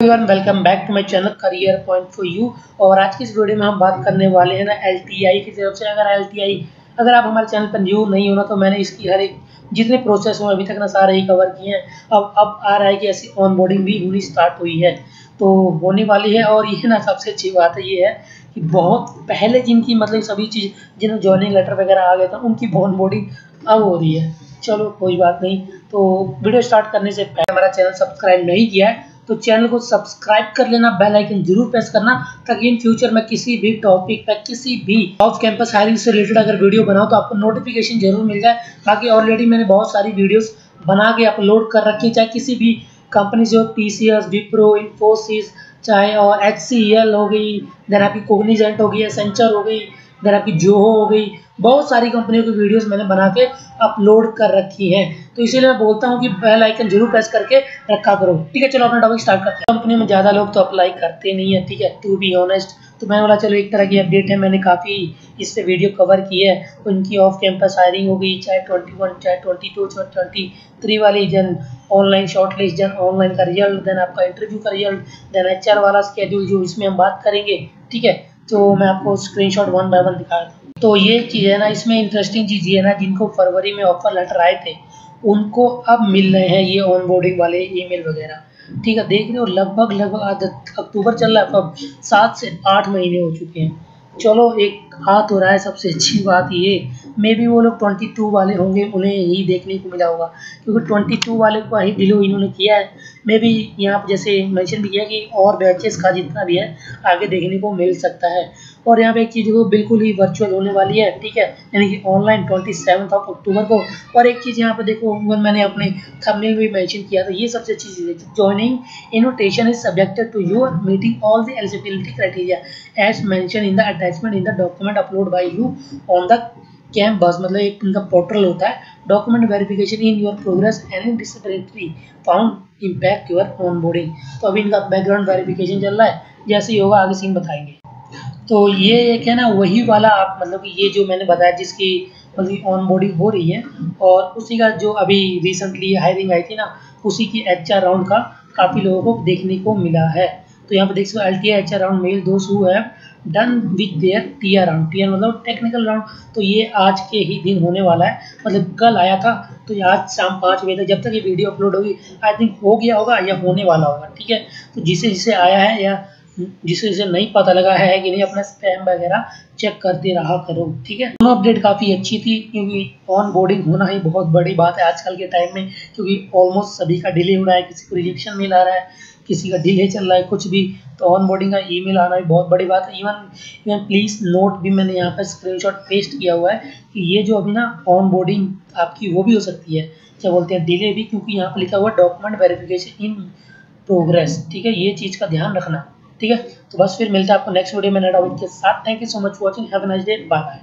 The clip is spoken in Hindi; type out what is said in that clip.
Everyone welcome back to my channel career point for you और आज की इस वीडियो में हम बात करने वाले हैं ना एलटीआई की तरफ़ से। अगर एलटीआई अगर आप हमारे चैनल पर न्यू नहीं हो ना तो मैंने इसकी हर एक, जितने प्रोसेस हुए अभी तक ना सारे ही कवर किए हैं। अब अब आ रहा है कि ऐसी ऑन बोर्डिंग भी होनी स्टार्ट हुई है। तो होने वाली है और ये ना सबसे अच्छी बात है, ये है कि बहुत पहले जिनकी मतलब सभी चीज़, जिन्हें ज्वाइनिंग लेटर वगैरह आ गया था, उनकी ऑन बोर्डिंग अब हो रही है। चलो, कोई बात नहीं। तो वीडियो स्टार्ट करने से पहले हमारा चैनल सब्सक्राइब नहीं किया है तो चैनल को सब्सक्राइब कर लेना, बेल आइकन ज़रूर प्रेस करना, ताकि इन फ्यूचर में किसी भी टॉपिक पे, किसी भी ऑफ़ कैंपस हायरिंग से रिलेटेड अगर वीडियो बनाओ तो आपको नोटिफिकेशन ज़रूर मिल जाए। बाकी ऑलरेडी मैंने बहुत सारी वीडियोस बना के अपलोड कर रखी है, चाहे किसी भी कंपनी से हो T C S Wipro Infosys चाहे और एच सी एल हो गई देन आपकी कोगनीजेंट हो गई एसेंचर हो गई देन आपकी जोहो हो गई। बहुत सारी कंपनियों की वीडियोस मैंने बना के अपलोड कर रखी है। तो इसीलिए मैं बोलता हूँ कि बेल आइकन ज़रूर प्रेस करके रखा करो। ठीक है, चलो अपना टॉपिक स्टार्ट करते हैं। कंपनी में ज़्यादा लोग तो अप्लाई करते नहीं है, ठीक है? टू बी ऑनेस्ट तो मैंने बोला, चलो, एक तरह की अपडेट है। मैंने काफ़ी इस पर वीडियो कवर की है। उनकी ऑफ़ कैंपस हायरिंग हो गई, चाहे ट्वेंटी वन चाहे ट्वेंटी टू चाहे ट्वेंटी थ्री वाली जन ऑनलाइन शॉर्ट लिस्ट जन ऑनलाइन का रिज़ल्ट देन आपका इंटरव्यू का रिज़ल्ट देन एच वाला स्केड्यूल जो इसमें हम बात करेंगे, ठीक है? तो मैं आपको screen shot one by one दिखा तो ये चीज़ है ना, इसमें इंटरेस्टिंग चीज़ ये है ना, जिनको फरवरी में ऑफ़र लेटर आए थे, उनको अब मिल रहे हैं ये ऑन बोर्डिंग वाले ईमेल वगैरह। ठीक है, देख रहे हो, लगभग लगभग अक्टूबर चल रहा है, अब सात से आठ महीने हो चुके हैं। चलो, एक हाथ हो रहा है सबसे अच्छी बात ये मे बी वो लोग ट्वेंटी टू वाले होंगे, उन्हें ही देखने को मिला होगा। क्योंकि ट्वेंटी टू वाले को ही डिलो इन्होंने किया है। मे बी यहाँ पर जैसे मेंशन भी किया कि और बैचेस का जितना भी है, आगे देखने को मिल सकता है। और यहाँ पे एक चीज़ को बिल्कुल ही वर्चुअल होने वाली है, ठीक है? यानी कि online twenty seven of October को। और एक चीज़ यहाँ पे देखो अगर मैंने अपने थंबनेल में मेंशन किया था ये सबसे अच्छी चीज़ है joining invitation is subjected to your meeting all the eligibility criteria as mention in the attachment in the document upload by you on the campus मतलब एक उनका पोर्टल होता है document verification in your progress any disciplinary found impact your onboarding तो अभी इनका बैकग्राउंड वेरिफिकेशन चल रहा है, जैसे ही होगा आगे सीन बताएँगे। तो ये एक है ना, वही वाला आप मतलब ये जो मैंने बताया जिसकी मतलब ऑन बोर्डिंग हो रही है, और उसी का जो अभी रिसेंटली हायरिंग आई थी ना, उसी की एचआर राउंड का काफ़ी लोगों को देखने को मिला है। तो यहाँ पे देख सकते हो L T H R round mail दो हु है। Done with their T R round T R मतलब टेक्निकल राउंड तो ये आज के ही दिन होने वाला है। मतलब कल आया था। तो ये आज शाम पाँच बजे तक जब तक ये वीडियो अपलोड होगी आई थिंक हो गया होगा या होने वाला होगा, ठीक है? तो जिसे जिसे आया है या जिसे जिसे नहीं पता लगा है कि नहीं, अपना स्पैम वगैरह चेक करते रहा करो, ठीक है? दोनों अपडेट काफ़ी अच्छी थी, क्योंकि ऑन बोर्डिंग होना ही बहुत बड़ी बात है आजकल के टाइम में, क्योंकि ऑलमोस्ट सभी का डिले हो रहा है, किसी को रिजेक्शन मिल आ रहा है, किसी का डिले चल रहा है, कुछ भी तो ऑन बोर्डिंग का ईमेल आना भी बहुत बड़ी बात है। इवन इवन प्लीज़ नोट भी मैंने यहाँ पर स्क्रीनशॉट पेस्ट किया हुआ है कि ये जो अभी ना ऑन बोर्डिंग आपकी वो भी हो सकती है, क्या बोलते हैं डिले भी, क्योंकि यहाँ पर लिखा हुआ डॉक्यूमेंट वेरिफिकेशन इन प्रोग्रेस ठीक है? ये चीज़ का ध्यान रखना। ठीक है? तो बस फिर मिलते हैं आपको नेक्स्ट वीडियो में। नए टॉपिक के साथ thank you so much watching have nice day bye bye